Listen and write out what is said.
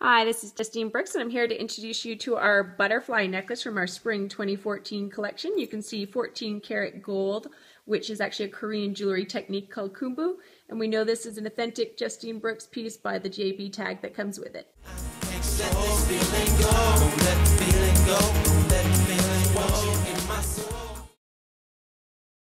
Hi, this is Justine Brooks, and I'm here to introduce you to our butterfly necklace from our spring 2014 collection. You can see 14 karat gold, which is actually a Korean jewelry technique called kumboo, and we know this is an authentic Justine Brooks piece by the JB tag that comes with it.